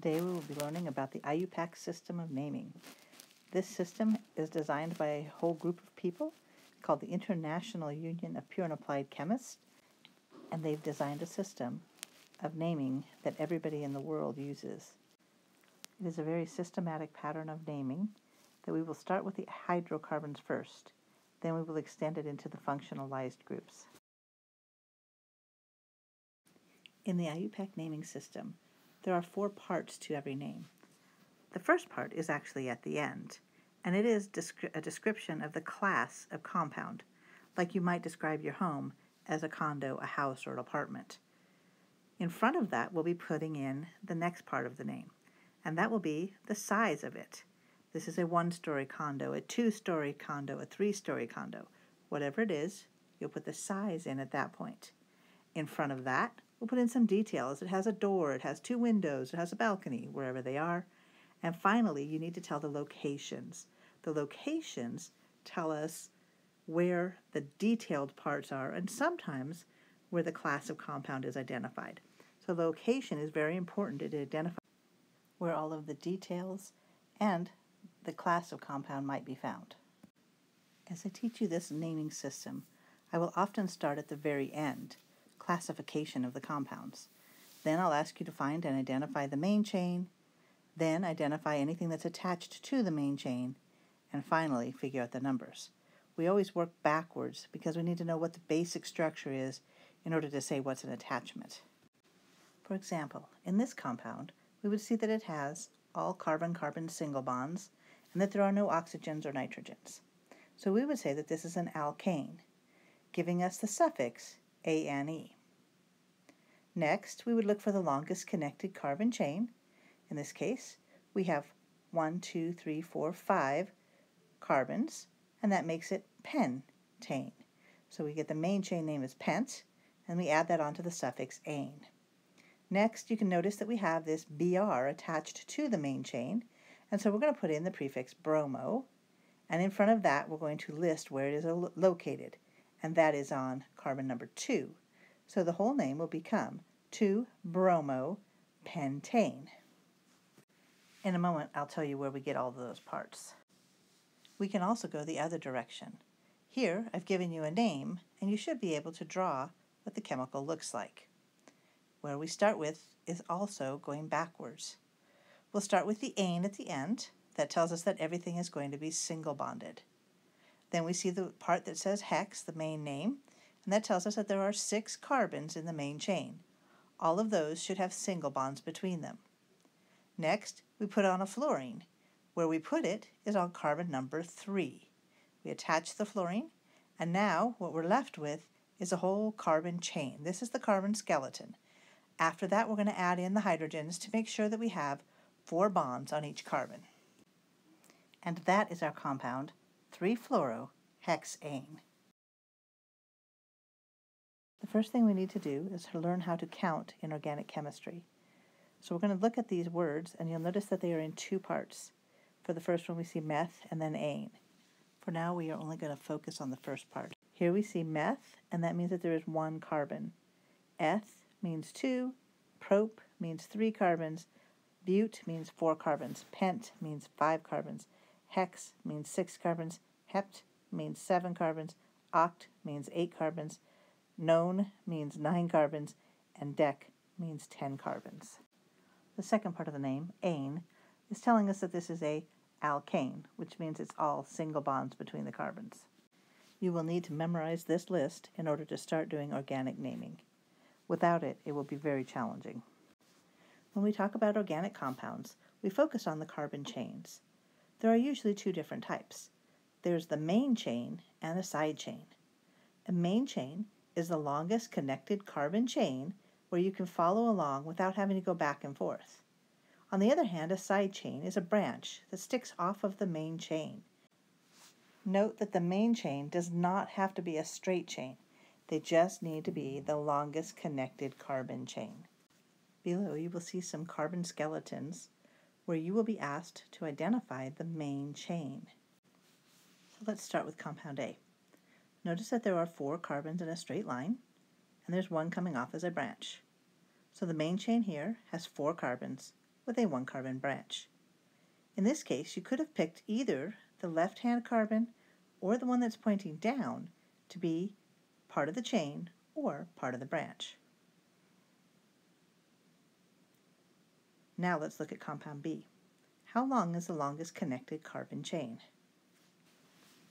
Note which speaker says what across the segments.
Speaker 1: Today we will be learning about the IUPAC system of naming. This system is designed by a whole group of people called the International Union of Pure and Applied Chemists, and they've designed a system of naming that everybody in the world uses. It is a very systematic pattern of naming that we will start with the hydrocarbons first, then we will extend it into the functionalized groups. In the IUPAC naming system, there are four parts to every name. The first part is actually at the end, and it is a description of the class of compound, like you might describe your home as a condo, a house, or an apartment. In front of that, we'll be putting in the next part of the name, and that will be the size of it. This is a one story condo, a two story condo, a three story condo. Whatever it is, you'll put the size in at that point. In front of that, We'll put in some details. It has a door, it has two windows, it has a balcony, wherever they are. And finally, you need to tell the locations. The locations tell us where the detailed parts are and sometimes where the class of compound is identified. So location is very important to identify where all of the details and the class of compound might be found. As I teach you this naming system, I will often start at the very end classification of the compounds. Then I'll ask you to find and identify the main chain, then identify anything that's attached to the main chain, and finally figure out the numbers. We always work backwards because we need to know what the basic structure is in order to say what's an attachment. For example, in this compound, we would see that it has all carbon-carbon single bonds and that there are no oxygens or nitrogens. So we would say that this is an alkane, giving us the suffix ane. Next, we would look for the longest connected carbon chain. In this case, we have one, two, three, four, five carbons, and that makes it pentane. So we get the main chain name as pent, and we add that onto the suffix ane. Next, you can notice that we have this Br attached to the main chain, and so we're going to put in the prefix bromo, and in front of that we're going to list where it is located, and that is on carbon number 2. So the whole name will become 2-bromopentane. In a moment, I'll tell you where we get all those parts. We can also go the other direction. Here, I've given you a name, and you should be able to draw what the chemical looks like. Where we start with is also going backwards. We'll start with the ane at the end. That tells us that everything is going to be single bonded. Then we see the part that says hex, the main name, and that tells us that there are six carbons in the main chain. All of those should have single bonds between them. Next, we put on a fluorine. Where we put it is on carbon number 3. We attach the fluorine, and now what we're left with is a whole carbon chain. This is the carbon skeleton. After that, we're going to add in the hydrogens to make sure that we have four bonds on each carbon. And that is our compound 3-fluorohexane. The first thing we need to do is to learn how to count in organic chemistry. So we're going to look at these words, and you'll notice that they are in two parts. For the first one, we see meth and then ane. For now, we are only going to focus on the first part. Here we see meth, and that means that there is one carbon. Eth means two, prop means three carbons, but means four carbons, pent means five carbons, hex means six carbons, hept means seven carbons, oct means eight carbons, Non means nine carbons, and dec means 10 carbons. The second part of the name, ane, is telling us that this is a alkane, which means it's all single bonds between the carbons. You will need to memorize this list in order to start doing organic naming. Without it, it will be very challenging. When we talk about organic compounds, we focus on the carbon chains. There are usually two different types. There's the main chain and a side chain. A main chain is the longest connected carbon chain where you can follow along without having to go back and forth. On the other hand, a side chain is a branch that sticks off of the main chain. Note that the main chain does not have to be a straight chain. They just need to be the longest connected carbon chain. Below you will see some carbon skeletons where you will be asked to identify the main chain. So let's start with compound A. Notice that there are four carbons in a straight line, and there's one coming off as a branch. So the main chain here has four carbons with a one carbon branch. In this case, you could have picked either the left-hand carbon or the one that's pointing down to be part of the chain or part of the branch. Now let's look at compound B. How long is the longest connected carbon chain?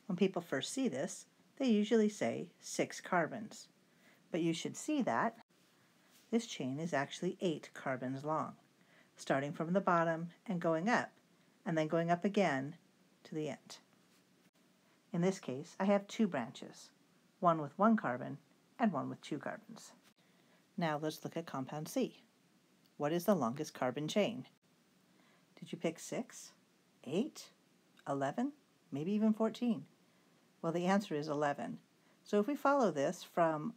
Speaker 1: When people first see this, they usually say six carbons. But you should see that this chain is actually eight carbons long, starting from the bottom and going up, and then going up again to the end. In this case, I have two branches, one with one carbon and one with two carbons. Now let's look at compound C. What is the longest carbon chain? Did you pick 6, 8, 11, maybe even 14? Well, the answer is 11. So if we follow this from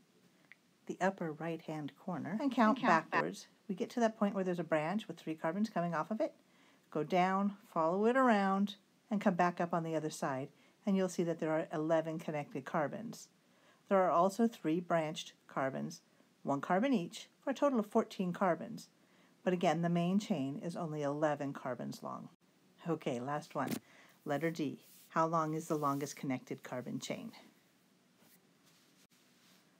Speaker 1: the upper right-hand corner and count, and count backwards, back. we get to that point where there's a branch with three carbons coming off of it. Go down, follow it around, and come back up on the other side, and you'll see that there are 11 connected carbons. There are also three branched carbons, one carbon each, for a total of 14 carbons. But again, the main chain is only 11 carbons long. Okay, last one. Letter D. How long is the longest connected carbon chain?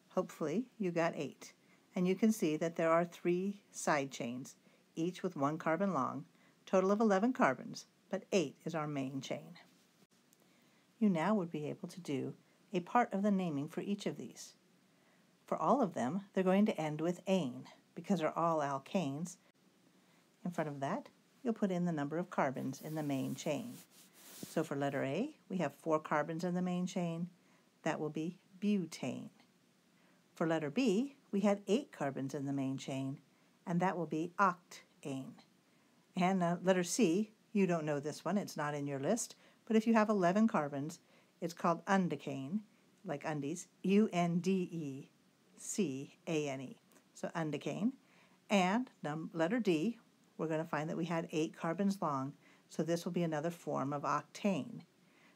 Speaker 1: Hopefully you got eight. And you can see that there are three side chains, each with one carbon long, total of 11 carbons, but eight is our main chain. You now would be able to do a part of the naming for each of these. For all of them, they're going to end with ane, because they're all alkanes. In front of that, you'll put in the number of carbons in the main chain. So for letter A, we have four carbons in the main chain. That will be butane. For letter B, we had eight carbons in the main chain, and that will be octane. And uh, letter C, you don't know this one, it's not in your list, but if you have 11 carbons, it's called undecane, like undies, U-N-D-E-C-A-N-E. -E. So undecane. And letter D, we're going to find that we had eight carbons long, so this will be another form of octane.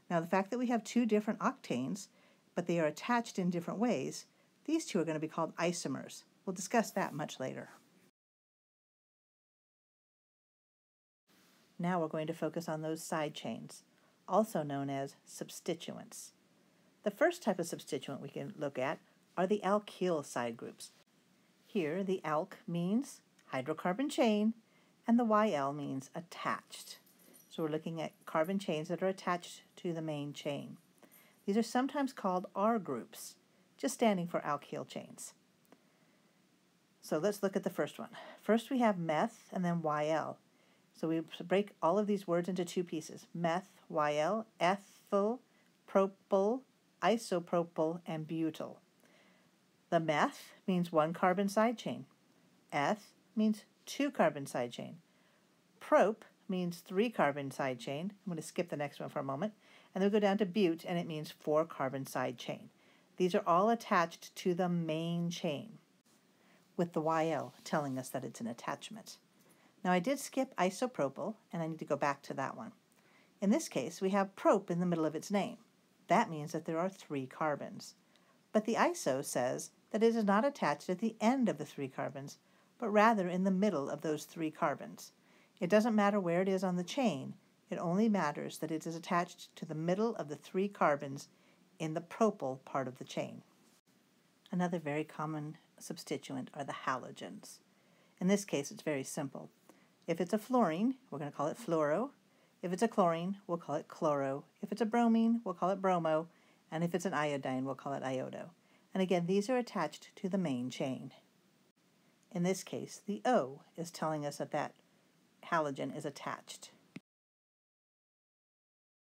Speaker 1: Now the fact that we have two different octanes, but they are attached in different ways, these two are going to be called isomers. We'll discuss that much later. Now we're going to focus on those side chains, also known as substituents. The first type of substituent we can look at are the alkyl side groups. Here, the alk means hydrocarbon chain, and the YL means attached. So we're looking at carbon chains that are attached to the main chain. These are sometimes called R groups, just standing for alkyl chains. So let's look at the first one. First we have meth and then YL. So we break all of these words into two pieces. Meth, YL, ethyl, propyl, isopropyl, and butyl. The meth means one carbon side chain. Eth means two carbon side chain. Prop means three carbon side chain. I'm going to skip the next one for a moment. And then we go down to but, and it means four carbon side chain. These are all attached to the main chain, with the YL telling us that it's an attachment. Now I did skip isopropyl, and I need to go back to that one. In this case, we have prop in the middle of its name. That means that there are three carbons. But the iso says that it is not attached at the end of the three carbons, but rather in the middle of those three carbons. It doesn't matter where it is on the chain, it only matters that it is attached to the middle of the three carbons in the propyl part of the chain. Another very common substituent are the halogens. In this case, it's very simple. If it's a fluorine, we're going to call it fluoro. If it's a chlorine, we'll call it chloro. If it's a bromine, we'll call it bromo. And if it's an iodine, we'll call it iodo. And again, these are attached to the main chain. In this case, the O is telling us that that halogen is attached.